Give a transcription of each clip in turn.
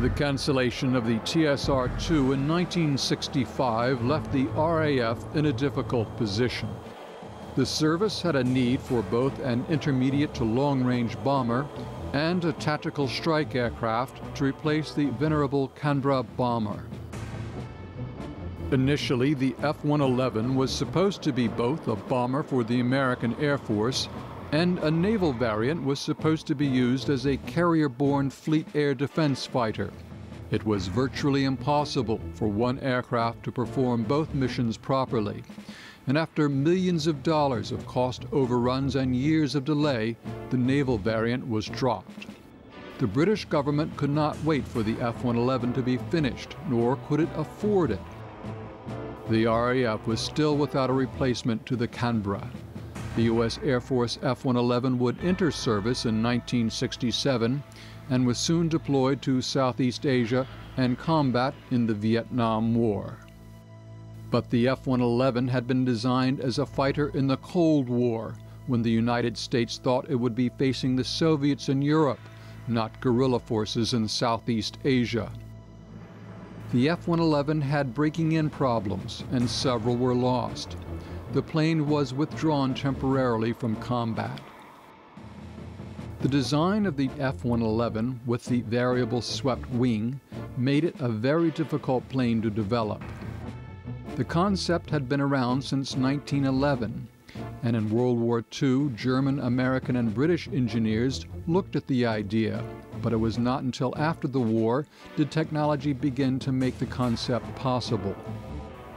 The cancellation of the TSR 2 in 1965 left the RAF in a difficult position. The service had a need for both an intermediate to long range bomber and a tactical strike aircraft to replace the venerable Canberra bomber. Initially, the F 111 was supposed to be both a bomber for the American Air Force and a naval variant was supposed to be used as a carrier-borne fleet air defense fighter. It was virtually impossible for one aircraft to perform both missions properly, and after millions of dollars of cost overruns and years of delay, the naval variant was dropped. The British government could not wait for the F-111 to be finished, nor could it afford it. The RAF was still without a replacement to the Canberra. The U.S. Air Force F-111 would enter service in 1967 and was soon deployed to Southeast Asia and combat in the Vietnam War. But the F-111 had been designed as a fighter in the Cold War, when the United States thought it would be facing the Soviets in Europe, not guerrilla forces in Southeast Asia. The F-111 had breaking in problems, and several were lost the plane was withdrawn temporarily from combat. The design of the F-111 with the variable swept wing made it a very difficult plane to develop. The concept had been around since 1911, and in World War II, German, American, and British engineers looked at the idea, but it was not until after the war did technology begin to make the concept possible.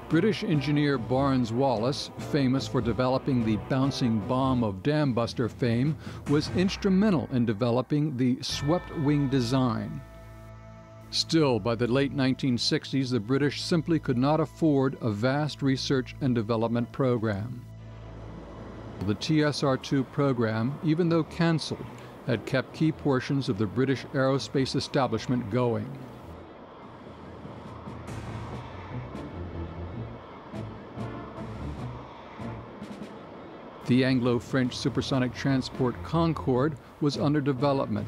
British engineer Barnes Wallis, famous for developing the bouncing bomb of Dambuster fame, was instrumental in developing the swept wing design. Still, by the late 1960s, the British simply could not afford a vast research and development program. The TSR 2 program, even though cancelled, had kept key portions of the British aerospace establishment going. The Anglo-French supersonic transport Concorde was under development.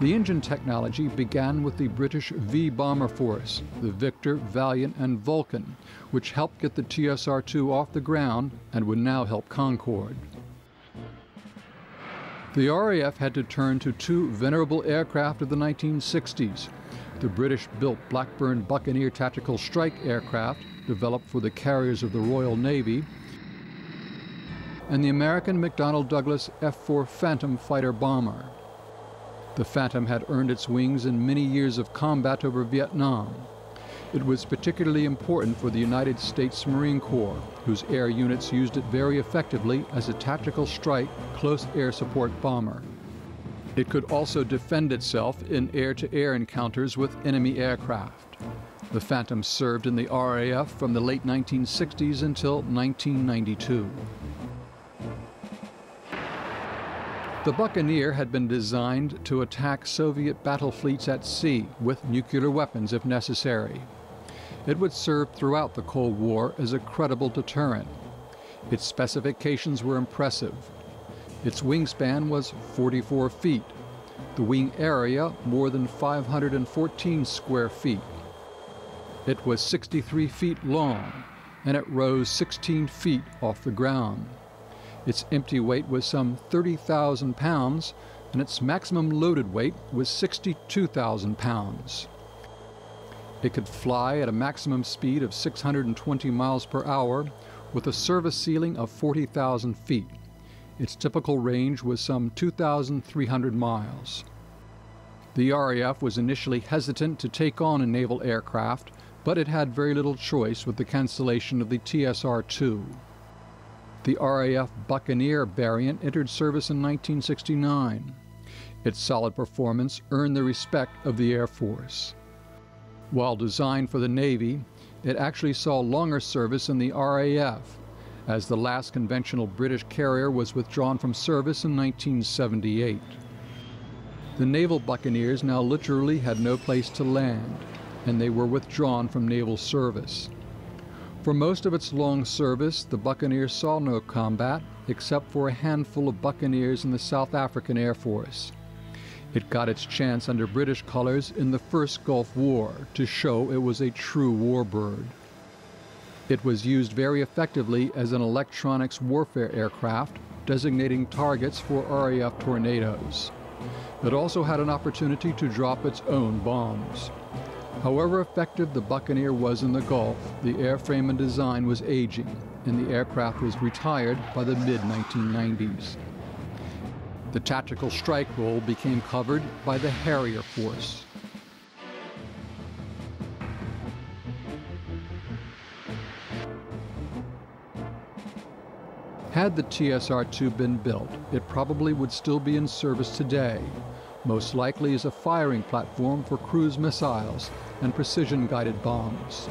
The engine technology began with the British V bomber force, the Victor, Valiant, and Vulcan, which helped get the TSR-2 off the ground and would now help Concorde. The RAF had to turn to two venerable aircraft of the 1960s, the British-built Blackburn Buccaneer tactical strike aircraft developed for the carriers of the Royal Navy, and the American McDonnell Douglas F-4 Phantom fighter bomber. The Phantom had earned its wings in many years of combat over Vietnam. It was particularly important for the United States Marine Corps, whose air units used it very effectively as a tactical strike close air support bomber. It could also defend itself in air-to-air -air encounters with enemy aircraft. The Phantom served in the RAF from the late 1960s until 1992. The Buccaneer had been designed to attack Soviet battle fleets at sea with nuclear weapons if necessary. It would serve throughout the Cold War as a credible deterrent. Its specifications were impressive. Its wingspan was 44 feet. The wing area more than 514 square feet. It was 63 feet long, and it rose 16 feet off the ground. Its empty weight was some 30,000 pounds, and its maximum loaded weight was 62,000 pounds. It could fly at a maximum speed of 620 miles per hour with a service ceiling of 40,000 feet. Its typical range was some 2,300 miles. The RAF was initially hesitant to take on a naval aircraft but it had very little choice with the cancellation of the TSR-2. The RAF Buccaneer variant entered service in 1969. Its solid performance earned the respect of the Air Force. While designed for the Navy, it actually saw longer service in the RAF, as the last conventional British carrier was withdrawn from service in 1978. The naval buccaneers now literally had no place to land and they were withdrawn from naval service. For most of its long service, the Buccaneer saw no combat except for a handful of Buccaneers in the South African Air Force. It got its chance under British colors in the first Gulf War to show it was a true warbird. It was used very effectively as an electronics warfare aircraft, designating targets for RAF Tornados. It also had an opportunity to drop its own bombs. However effective the Buccaneer was in the Gulf, the airframe and design was aging, and the aircraft was retired by the mid 1990s. The tactical strike role became covered by the Harrier Force. Had the TSR-2 been built, it probably would still be in service today, most likely as a firing platform for cruise missiles and precision-guided bombs.